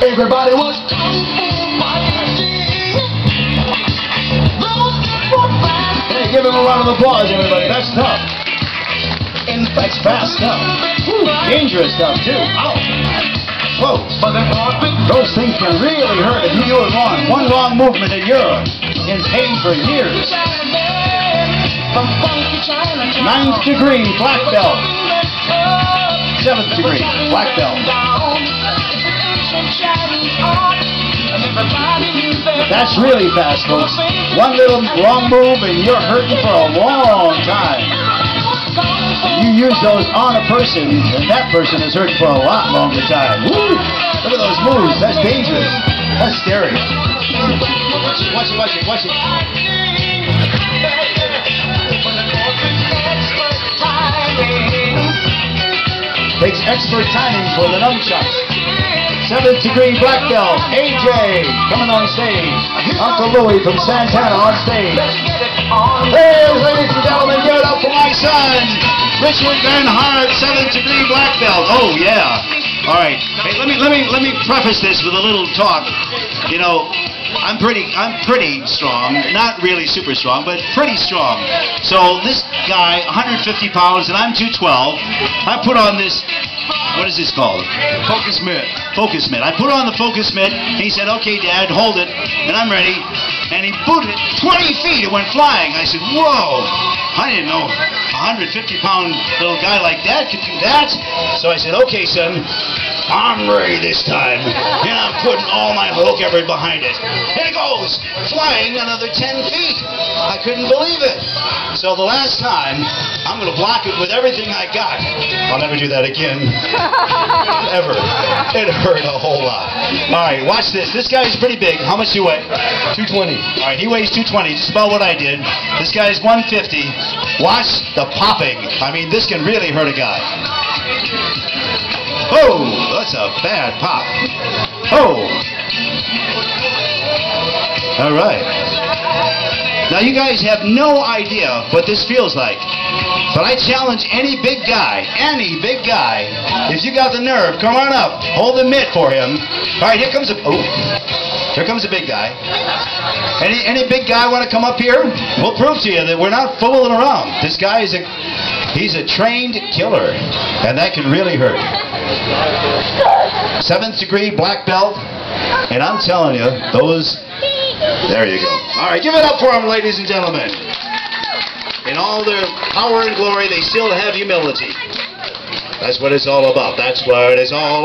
Everybody was Hey, give him a round of applause, everybody. That's tough. That's fast stuff. Whew, dangerous stuff, too. Ow. Whoa. Those things can really hurt if you do it wrong. One wrong movement and you're in pain for years. Ninth degree, black belt. Seventh degree, black belt. That's really fast, folks. One little wrong move and you're hurting for a long time. You use those on a person, and that person is hurt for a lot longer time. Woo! Look at those moves. That's dangerous. That's scary. Watch it, watch it, watch it, Takes expert timing for the nunchucks. Seventh degree black belt, AJ, coming on stage. Uncle Louie from Santana on stage. Hey, ladies and gentlemen, give it up for my son, Richard VanHart, seventh degree black belt. Oh yeah. All right. Hey, let me let me let me preface this with a little talk. You know, I'm pretty I'm pretty strong, not really super strong, but pretty strong. So this guy, 150 pounds, and I'm 212. I put on this. What is this called? Focus mitt. Focus mitt. I put on the focus mitt. And he said, "Okay, Dad, hold it," and I'm ready. And he booted it 20 feet. It went flying. I said, "Whoa!" I didn't know a 150 pound little guy like that could do that. So I said, "Okay, son." I'm ready this time. And I'm putting all my Hulk effort behind it. And it goes, flying another 10 feet. I couldn't believe it. So the last time, I'm going to block it with everything I got. I'll never do that again. Ever. It hurt a whole lot. All right, watch this. This guy's pretty big. How much do you weigh? 220. All right, he weighs 220, just about what I did. This guy's 150. Watch the popping. I mean, this can really hurt a guy. Oh, that's a bad pop. Oh. All right. Now you guys have no idea what this feels like. But I challenge any big guy, any big guy, if you got the nerve, come on up. Hold the mitt for him. All right, here comes a oh. Here comes a big guy. Any any big guy want to come up here? We'll prove to you that we're not fooling around. This guy is a he's a trained killer, and that can really hurt. Seventh degree black belt, and I'm telling you, those. There you go. All right, give it up for them, ladies and gentlemen. In all their power and glory, they still have humility. That's what it's all about. That's what it's all